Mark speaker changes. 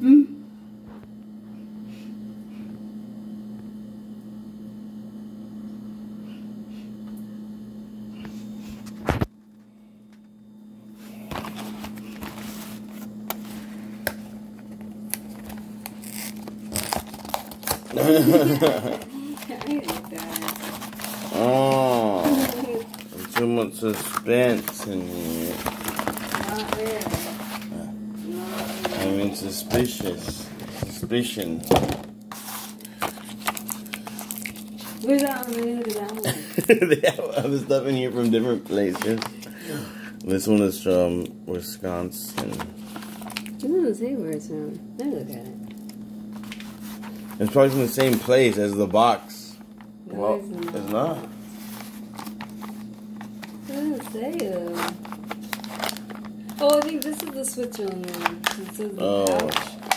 Speaker 1: Mm. That.
Speaker 2: oh, too much suspense in here. Suspicious. Suspicion.
Speaker 1: Where's that one? At that one.
Speaker 2: they have other stuff in here from different places. This one is from Wisconsin.
Speaker 1: It doesn't say where it's from. Let me look at it.
Speaker 2: It's probably from the same place as the box.
Speaker 1: No,
Speaker 2: well,
Speaker 1: it's not.
Speaker 2: it's not.
Speaker 1: It doesn't say though. Oh, I think this is the Switzerland one. It says the
Speaker 2: Oh.
Speaker 1: pouch.